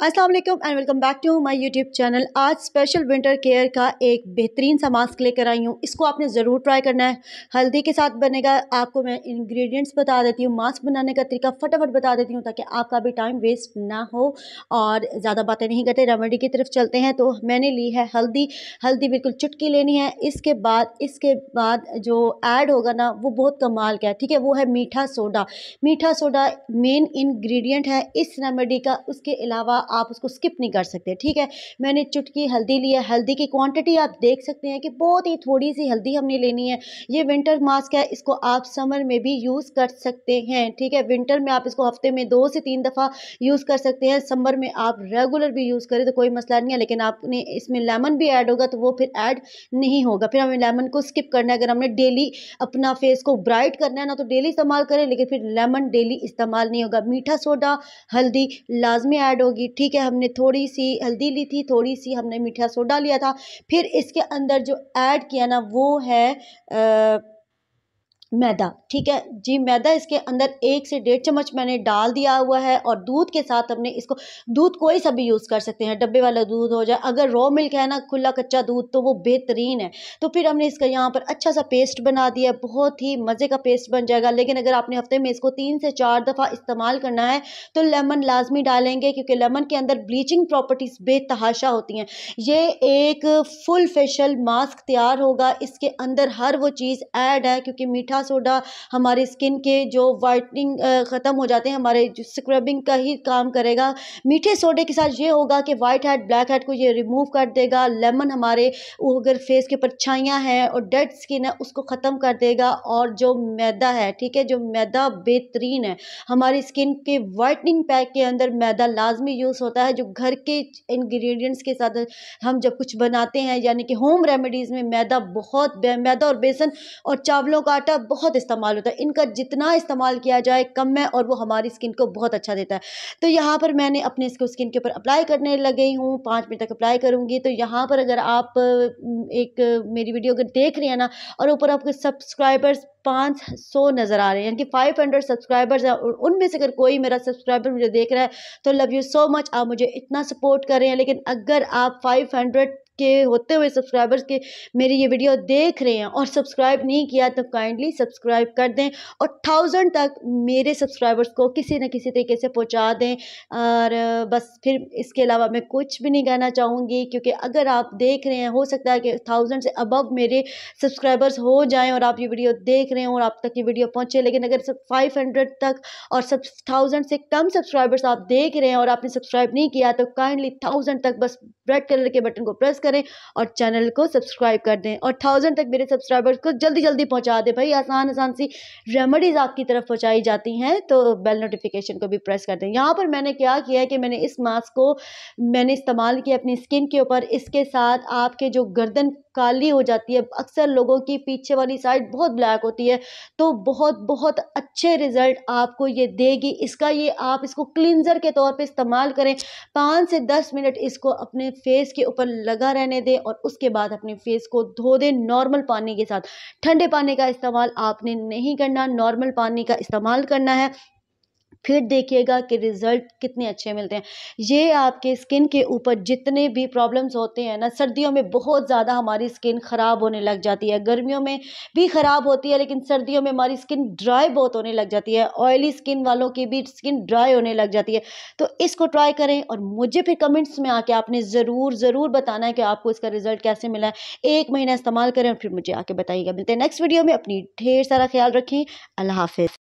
वालेकुम and welcome back to my YouTube channel आज special winter care का एक बेहतरीन सा मास्क लेकर आई हूँ। इसको आपने ज़रूर ट्राई करना है। हल्दी के साथ बनेगा। आपको मैं इंग्रेडिएंट्स बता देती हूँ। मास्क बनाने का तरीका फटाफट बता देती हूँ ताकि आपका भी टाइम वेस्ट ना हो। और ज़्यादा बातें नहीं करते। रेमेडी की तरफ़ चलते हैं। तो मैंने ली है हल्दी। हल्दी बिल्कुल चुटकी लेनी है। इसके बाद इसके बाद जो ऐड होगा ना, वो बहुत कमाल का है। ठीक है? वो है मीठा सोडा। मीठा सोडा मेन इन्ग्रीडियंट है। इस रेमेडी का। उसके अलावा आप उसको स्किप नहीं कर सकते, ठीक है? मैंने चुटकी हल्दी लिया हल्दी की क्वांटिटी आप देख सकते हैं कि बहुत ही थोड़ी सी हल्दी हमने लेनी है। ये विंटर मास्क है, इसको आप समर में भी यूज़ कर सकते हैं, ठीक है? विंटर में आप इसको हफ़्ते में दो से तीन दफ़ा यूज़ कर सकते हैं समर में आप रेगुलर भी यूज़ करें तो कोई मसला नहीं है, लेकिन आपने इसमें लेमन भी ऐड होगा तो वो फिर ऐड नहीं होगा। फिर हमें लेमन को स्किप करना है, अगर हमने डेली अपना फेस को ब्राइट करना है ना तो डेली इस्तेमाल करें, लेकिन फिर लेमन डेली इस्तेमाल नहीं होगा। मीठा सोडा हल्दी लाजमी ऐड होगी ठीक है हमने थोड़ी सी हल्दी ली थी थोड़ी सी हमने मीठा सोडा लिया था। फिर इसके अंदर जो ऐड किया ना वो है आ, मैदा, ठीक है? जी, मैदा इसके अंदर एक से डेढ़ चम्मच मैंने डाल दिया हुआ है और दूध के साथ हमने इसको, दूध कोई सा भी यूज़ कर सकते हैं, डब्बे वाला दूध हो जाए। अगर रॉ मिल्क है ना, खुला कच्चा दूध तो वो बेहतरीन है। तो फिर हमने इसका यहाँ पर अच्छा सा पेस्ट बना दिया, बहुत ही मज़े का पेस्ट बन जाएगा। लेकिन अगर आपने हफ़्ते में इसको तीन से चार दफ़ा इस्तेमाल करना है तो लेमन लाजमी डालेंगे, क्योंकि लेमन के अंदर ब्लीचिंग प्रॉपर्टीज़ बेतहाशा होती हैं। ये एक फुल फेशियल मास्क तैयार होगा। इसके अंदर हर वो चीज़ ऐड है, क्योंकि मीठा सोडा हमारे स्किन के जो वाइटनिंग ख़त्म हो जाते हैं, हमारे स्क्रबिंग का ही काम करेगा। मीठे सोडे के साथ ये होगा कि वाइट हेड ब्लैक हेड को ये रिमूव कर देगा। लेमन हमारे अगर फेस के ऊपर छाइयाँ हैं और डेड स्किन है, उसको ख़त्म कर देगा। और जो मैदा है, ठीक है, जो मैदा बेहतरीन है, हमारी स्किन के वाइटनिंग पैक के अंदर मैदा लाजमी यूज़ होता है, जो घर के इंग्रेडिएंट्स के साथ हम जब कुछ बनाते हैं, यानी कि होम रेमेडीज़ में मैदा बहुत मैदा और बेसन और चावलों का आटा बहुत इस्तेमाल होता है। इनका जितना इस्तेमाल किया जाए, कम है और वो हमारी स्किन को बहुत अच्छा देता है। तो यहाँ पर मैंने अपने इसको स्किन के ऊपर अप्लाई करने लगी हूँ, पाँच मिनट तक अप्लाई करूँगी। तो यहाँ पर अगर आप एक, मेरी वीडियो अगर देख रहे हैं ना, और ऊपर आपके सब्सक्राइबर्स पाँच सौ नज़र आ रहे हैं, यानी कि फाइव हंड्रेड सब्सक्राइबर्स हैं, और उनमें से अगर कोई मेरा सब्सक्राइबर मुझे देख रहा है तो लव यू सो मच, आप मुझे इतना सपोर्ट कर रहे हैं। लेकिन अगर आप फाइव हंड्रेड के होते हुए सब्सक्राइबर्स के मेरी ये वीडियो देख रहे हैं और सब्सक्राइब नहीं किया तो काइंडली सब्सक्राइब कर दें और थाउज़ेंड तक मेरे सब्सक्राइबर्स को किसी न किसी तरीके से पहुँचा दें। और बस फिर इसके अलावा मैं कुछ भी नहीं कहना चाहूँगी क्योंकि अगर आप देख रहे हैं, हो सकता है कि थाउज़ेंड से अबव मेरे सब्सक्राइबर्स हो जाएँ और आप ये वीडियो देख रहे हैं और आप तक ये वीडियो पहुँचे। लेकिन अगर फाइव हंड्रेड तक और सब थाउज़ेंड से कम सब्सक्राइबर्स आप देख रहे हैं और आपने सब्सक्राइब नहीं किया तो काइंडली थाउज़ेंड तक बस रेड कलर के बटन को प्रेस करें और चैनल को सब्सक्राइब कर दें और थाउज़ेंड तक मेरे सब्सक्राइबर्स को जल्दी जल्दी पहुँचा दें। भाई, आसान आसान सी रेमेडीज़ आपकी तरफ़ पहुंचाई जाती हैं तो बेल नोटिफिकेशन को भी प्रेस कर दें। यहाँ पर मैंने क्या किया है कि मैंने इस मास्क को मैंने इस्तेमाल किया अपनी स्किन के ऊपर। इसके साथ आपके जो गर्दन काली हो जाती है, अक्सर लोगों की पीछे वाली साइड बहुत ब्लैक होती है तो बहुत बहुत अच्छे रिज़ल्ट आपको ये देगी। इसका ये आप इसको क्लिनज़र के तौर पे इस्तेमाल करें। पाँच से दस मिनट इसको अपने फेस के ऊपर लगा रहने दें और उसके बाद अपने फेस को धो दें नॉर्मल पानी के साथ। ठंडे पानी का इस्तेमाल आपने नहीं करना नॉर्मल पानी का इस्तेमाल करना है। फिर देखिएगा कि रिज़ल्ट कितने अच्छे मिलते हैं। ये आपके स्किन के ऊपर जितने भी प्रॉब्लम्स होते हैं ना, सर्दियों में बहुत ज़्यादा हमारी स्किन ख़राब होने लग जाती है। गर्मियों में भी ख़राब होती है, लेकिन सर्दियों में हमारी स्किन ड्राई बहुत होने लग जाती है। ऑयली स्किन वालों की भी स्किन ड्राई होने लग जाती है। तो इसको ट्राई करें और मुझे फिर कमेंट्स में आके आपने ज़रूर ज़रूर बताना है कि आपको इसका रिज़ल्ट कैसे मिला है। एक महीना इस्तेमाल करें और फिर मुझे आके बताइएगा। मिलते हैं नेक्स्ट वीडियो में। अपनी ढेर सारा ख्याल रखें। अल्लाह हाफिज़।